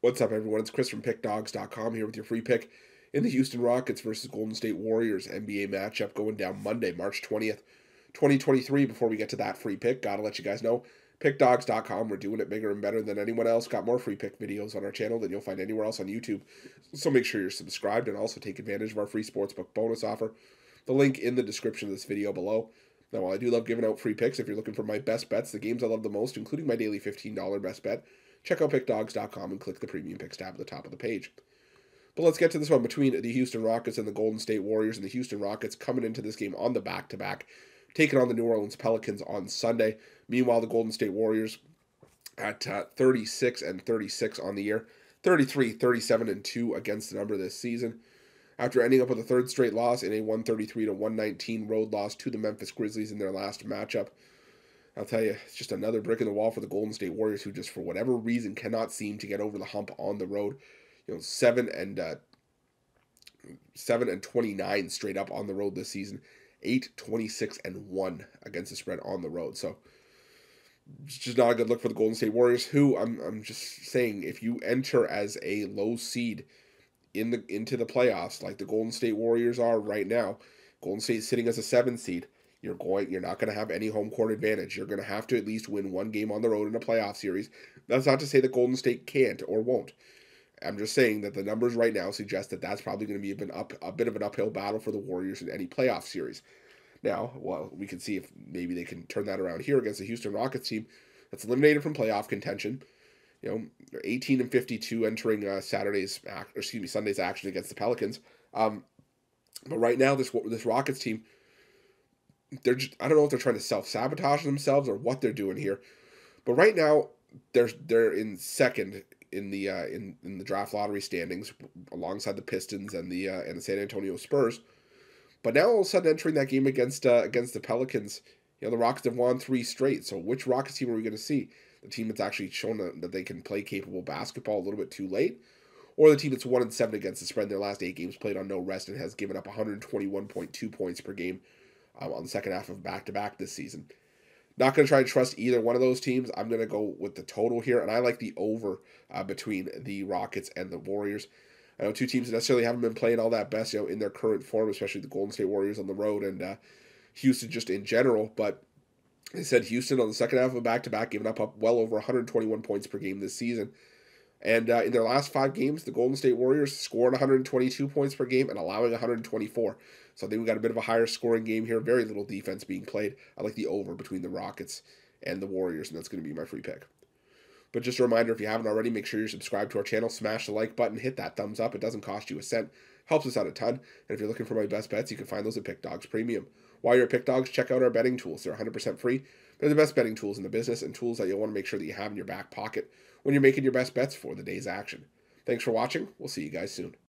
What's up, everyone? It's Chris from PickDawgz.com here with your free pick in the Houston Rockets versus Golden State Warriors NBA matchup going down Monday, March 20th, 2023. Before we get to that free pick, gotta let you guys know PickDawgz.com, we're doing it bigger and better than anyone else. Got more free pick videos on our channel than you'll find anywhere else on YouTube. So make sure you're subscribed and also take advantage of our free sportsbook bonus offer. The link in the description of this video below. Now, while I do love giving out free picks, if you're looking for my best bets, the games I love the most, including my daily $15 best bet, check out pickdawgz.com and click the premium picks tab at the top of the page. But let's get to this one between the Houston Rockets and the Golden State Warriors. And the Houston Rockets coming into this game on the back to back, taking on the New Orleans Pelicans on Sunday. Meanwhile, the Golden State Warriors at uh, 36 and 36 on the year, 33, 37 and 2 against the number this season. After ending up with a third straight loss in a 133 to 119 road loss to the Memphis Grizzlies in their last matchup, I'll tell you, it's just another brick in the wall for the Golden State Warriors, who just for whatever reason cannot seem to get over the hump on the road. You know, seven and uh, seven and twenty nine straight up on the road this season, eight, 26, and one against the spread on the road. So it's just not a good look for the Golden State Warriors. Who I'm I'm just saying, if you enter as a low seed in the into the playoffs, like the Golden State Warriors are right now, Golden State sitting as a seven seed you're going you're not going to have any home court advantage. You're going to have to at least win one game on the road in a playoff series. That's not to say that Golden State can't or won't. I'm just saying that the numbers right now suggest that that's probably going to be a bit, up, a bit of an uphill battle for the Warriors in any playoff series. Now, well, we can see if maybe they can turn that around here against the Houston Rockets team that's eliminated from playoff contention. You know, they're 18 and 52 entering uh, Saturday's, or excuse me, Sunday's action against the Pelicans. Um, but right now, this this Rockets team they're just I don't know if they're trying to self sabotage themselves or what they're doing here, but right now they're they're in second in the uh, in in the draft lottery standings alongside the Pistons and the uh, and the San Antonio Spurs. But now all of a sudden entering that game against uh, against the Pelicans, you know the Rockets have won three straight. So which Rockets team are we going to see? The team that's actually shown that they can play capable basketball a little bit too late, or the team that's one and seven against the spread in their last eight games played on no rest and has given up 121.2 points per game um, on the second half of back to back this season. Not going to try to trust either one of those teams. I'm going to go with the total here, and I like the over uh, between the Rockets and the Warriors. I know two teams that necessarily haven't been playing all that best, you know, in their current form, especially the Golden State Warriors on the road and uh, Houston just in general. But I said Houston on the second half of a back to back, giving up, up well over 121 points per game this season. And uh, in their last five games, the Golden State Warriors scored 122 points per game and allowing 124. So I think we got a bit of a higher scoring game here. Very little defense being played. I like the over between the Rockets and the Warriors, and that's going to be my free pick. But just a reminder, if you haven't already, make sure you're subscribed to our channel, smash the like button, hit that thumbs up. It doesn't cost you a cent, helps us out a ton. And if you're looking for my best bets, you can find those at Pick Dawgz Premium. While you're at Pick Dawgz, check out our betting tools. They're 100% free. They're the best betting tools in the business and tools that you'll want to make sure that you have in your back pocket when you're making your best bets for the day's action. Thanks for watching. We'll see you guys soon.